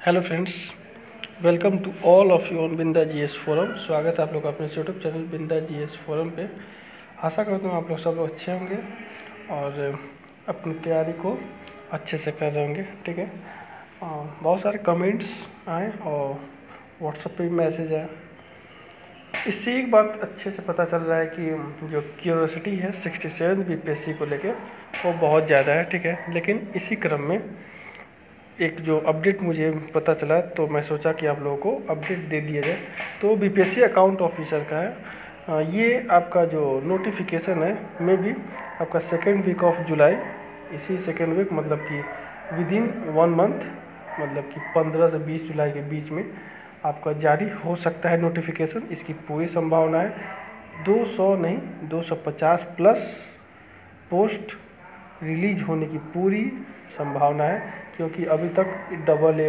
Hello friends, welcome to all of you on Binda G S forum. स्वागत है आप लोग अपने यूट्यूब चैनल बिंदा जी एस फोरम पे। आशा करता हूँ आप लोग सब लोग अच्छे होंगे और अपनी तैयारी को अच्छे से कर रहे होंगे, ठीक है? बहुत सारे कमेंट्स आए और व्हाट्सएप पे भी मैसेज आए। इससे एक बात अच्छे से पता चल रहा है कि जो क्यूरोसिटी है सिक्सटी सेवन बी को लेके, वो बहुत ज़्यादा है, ठीक है? लेकिन इसी क्रम में एक जो अपडेट मुझे पता चला तो मैं सोचा कि आप लोगों को अपडेट दे दिया जाए। तो बीपीएससी अकाउंट ऑफिसर का है। ये आपका जो नोटिफिकेशन है, मे भी आपका सेकेंड वीक ऑफ़ जुलाई इसी सेकेंड वीक मतलब कि विद इन वन मंथ मतलब कि पंद्रह से बीस जुलाई के बीच में आपका जारी हो सकता है नोटिफिकेशन इसकी पूरी संभावना है। 200 नहीं 250 प्लस पोस्ट रिलीज़ होने की पूरी संभावना है, क्योंकि अभी तक डबल ए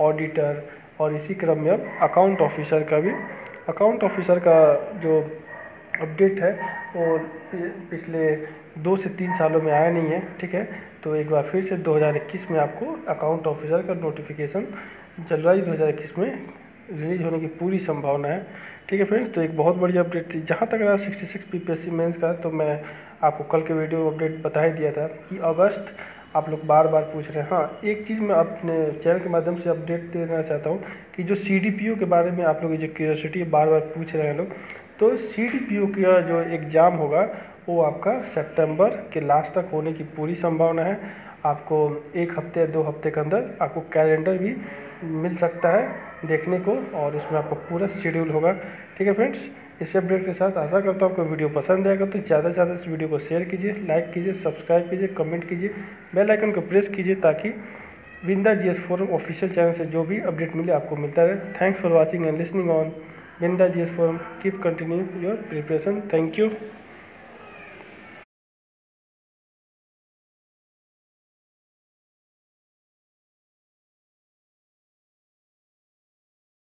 ऑडिटर और इसी क्रम में अब अकाउंट ऑफिसर का भी अकाउंट ऑफिसर का जो अपडेट है, वो पिछले दो से तीन सालों में आया नहीं है, ठीक है? तो एक बार फिर से 2021 में आपको अकाउंट ऑफिसर का नोटिफिकेशन जनवरी 2021 में रिलीज़ होने की पूरी संभावना है। ठीक है फ्रेंड्स तो एक बहुत बड़ी अपडेट थी। जहाँ तक रहा sixty six P P S C mains का तो मैं आपको कल के वीडियो अपडेट बता ही दिया था कि अगस्त आप लोग बार बार पूछ रहे हैं। हाँ एक चीज़ मैं अपने चैनल के माध्यम से अपडेट देना चाहता हूँ कि जो सी डी पी ओ के बारे में आप लोग जो क्यूरियोसिटी बार बार पूछ रहे हैं लोग तो सी डी पी ओ का जो एग्ज़ाम होगा, वो आपका सितंबर के लास्ट तक होने की पूरी संभावना है। आपको एक हफ़्ते या दो हफ़्ते के अंदर आपको कैलेंडर भी मिल सकता है देखने को और इसमें आपका पूरा शेड्यूल होगा। ठीक है फ्रेंड्स इस अपडेट के साथ आशा करता हूँ आपको वीडियो पसंद आएगा तो ज़्यादा से ज़्यादा इस वीडियो को शेयर कीजिए लाइक कीजिए सब्सक्राइब कीजिए कमेंट कीजिए बेल आइकन को प्रेस कीजिए ताकि Vinda G S forum official channel से जो भी अपडेट मिले आपको मिलता रहे। Thanks for watching and listening on Vinda G S forum keep continue your preparation thank you